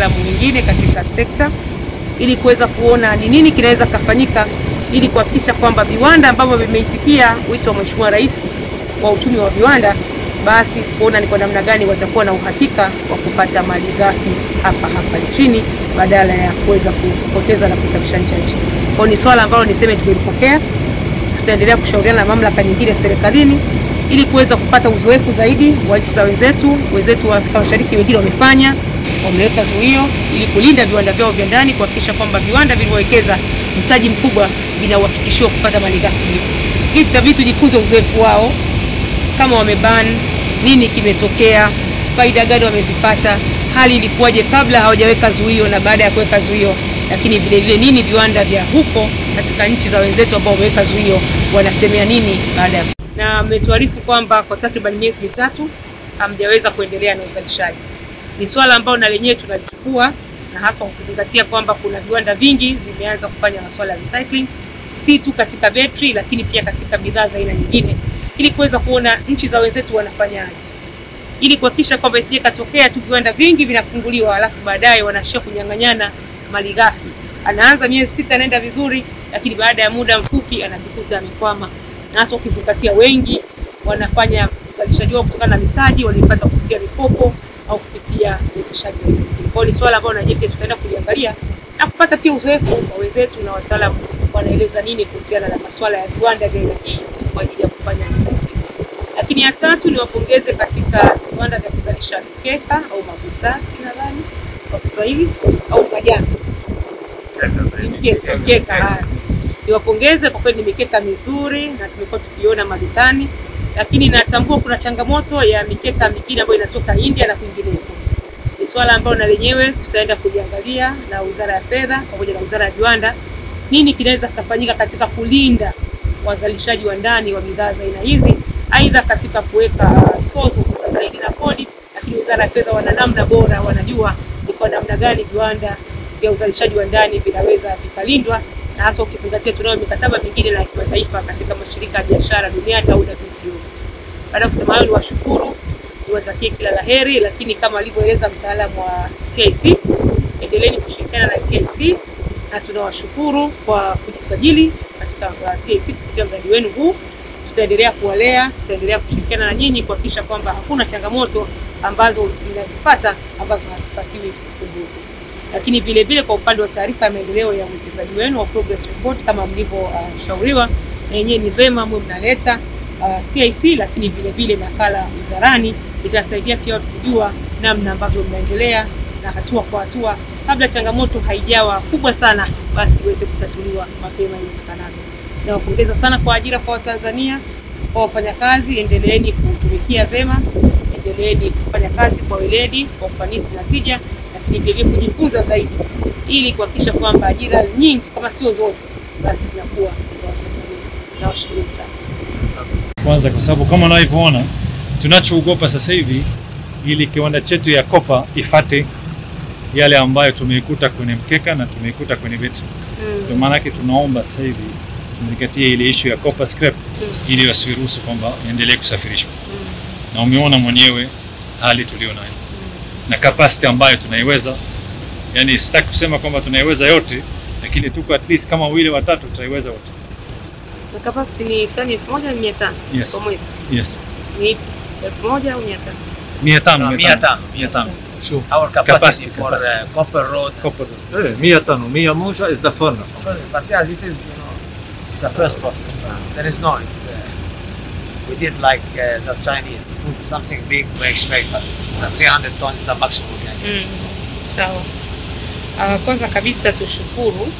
wataalamu wengine katika sekta ili kuweza kuona ni nini kinaweza kafanyika ili kuhakikisha kwamba viwanda ambavyo vimeitikia wito wa Mheshimiwa Rais wa uchumi wa viwanda, basi kuona ni kwa namna gani watakuwa na uhakika wa kupata malighafi hapa hapa nchini badala ya kuweza kupoteza na kusafisha nje ya nchi. Kwa ni swala ambalo niseme tumelipokea, tutaendelea kushauriana na mamlaka nyingine serikalini ili kuweza kupata uzoefu zaidi wa nchi za wenzetu. Wenzetu wa Afrika Mashariki wengine wamefanya, wameweka zuio ili kulinda viwanda vyao vya ndani, kuhakikisha kwamba viwanda vilivyowekeza mtaji mkubwa vinauhakikishiwa kupata malighafi hiyo. Hii tutabidi tujifunze uzoefu wao, kama wameban, nini kimetokea, faida gani wamezipata, hali ilikuwaje kabla hawajaweka zuio na baada ya kuweka zuio, lakini vile vile nini viwanda vya huko katika nchi za wenzetu ambao wameweka zuio wanasemea nini baada ya na ametuarifu kwamba kwa takriban miezi mitatu hamjaweza kuendelea na uzalishaji. Ni swala ambalo na lenyewe tunalichukua na hasa kwa kuzingatia kwamba kuna viwanda vingi vimeanza kufanya masuala ya recycling, si tu katika betri, lakini pia katika bidhaa za aina nyingine, ili kuweza kuona nchi za wenzetu wanafanyaje, ili kuhakikisha kwamba isije katokea tu viwanda vingi vinafunguliwa alafu baadaye wanashia kunyang'anyana mali ghafi. Anaanza miezi sita, anaenda vizuri, lakini baada ya muda mfupi anajikuta amekwama na hasa ukizingatia wengi wanafanya uzalishaji wao kutokana na mitaji walipata kupitia mikopo au kupitia uwezeshaji wa elimu. Kwa ni swala ambalo na tutaenda kuliangalia na kupata pia uzoefu wa wenzetu na wataalamu wanaeleza nini kuhusiana na masuala ya viwanda vya aina hii kwa ajili ya kufanya usafi. Lakini ya tatu ni wapongeze katika viwanda vya kuzalisha mikeka au mabusati nadhani kwa Kiswahili au majani mikeka, mikeka haya niwapongeze kwa kweli, ni mikeka mizuri na tumekuwa tukiona madukani, lakini natambua kuna changamoto ya mikeka mingine ambayo inatoka India na kwingineko. Ni swala ambalo na lenyewe tutaenda kuliangalia na Wizara ya Fedha pamoja na Wizara ya Viwanda, nini kinaweza kufanyika katika kulinda wazalishaji wa ndani wa bidhaa za aina hizi, aidha katika kuweka tozo zaidi na kodi, lakini Wizara ya Fedha wana namna bora, wanajua ni kwa namna gani viwanda vya uzalishaji wa ndani vinaweza vikalindwa na hasa ukizingatia tunayo mikataba mingine na kimataifa katika mashirika ya biashara duniani au WTO. Baada ya kusema hayo, niwashukuru, niwatakie kila la heri, lakini kama alivyoeleza mtaalamu wa TIC, endeleeni kushirikiana na TIC na tunawashukuru kwa kujisajili katika TIC kupitia mradi wenu huu. Tutaendelea kuwalea, tutaendelea kushirikiana na nyinyi kuhakikisha kwamba hakuna changamoto ambazo mnazipata ambazo hazipatiwi ufumbuzi lakini vile vile kwa upande wa taarifa ya maendeleo ya uwekezaji wenu wa progress report kama mlivyoshauriwa, uh, na yenyewe ni vema mwe mnaleta uh, TIC, lakini vile vile nakala wizarani. Itasaidia pia watu kujua namna ambavyo mnaendelea na hatua kwa hatua, kabla changamoto haijawa kubwa sana, basi iweze kutatuliwa mapema iwezekanavyo. Nawapongeza sana kwa ajira kwa Watanzania, kwa wafanyakazi, endeleeni kutumikia vema, endeleeni kufanya kazi kwa weledi, kwa ufanisi na tija lakini vilevile kujifunza zaidi ili kuhakikisha kwamba ajira nyingi kama sio zote basi zinakuwa za Watanzania. Nawashukuru sana. Kwanza kwa sababu kama unavyoona tunachoogopa sasa hivi ili kiwanda chetu ya kopa ifate yale ambayo tumeikuta kwenye mkeka na tumeikuta kwenye betri. Ndio maana yake tunaomba sasa hivi tuzingatie ile ishu ya copper scrap mm. ili wasiruhusu kwamba iendelee kusafirishwa, mm. na umeona mwenyewe hali tulio nayo na capacity ambayo tunaiweza, yani sitaki kusema kwamba tunaiweza yote, lakini tuko at least kama wawili watatu tutaiweza wote. Na capacity ni tani elfu moja mia tano Yes. kwa mwezi, Yes, ni elfu moja au mia tano mia tano No, mia tano mia tano شوف Our capacity, Capacity, for capacity. Uh, copper rod. Copper. ايه 100 طن و100 موجه is the furnace But yeah, this is you know the first process. There is no. It's uh, we did like uh, the Chinese. Put something big. We expect but the 300 tons is the maximum we can. Mm, sawa. Uh, kwanza kabisa tushukuru